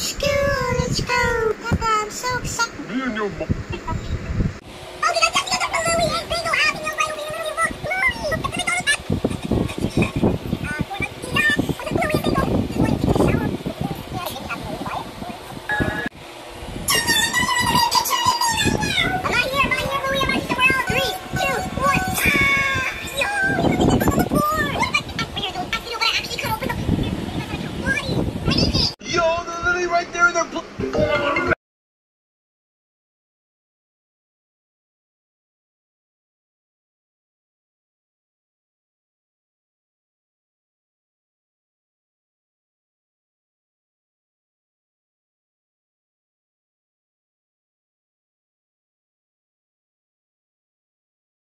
school. Let's go. Papa, I'm so excited. Me and your mom.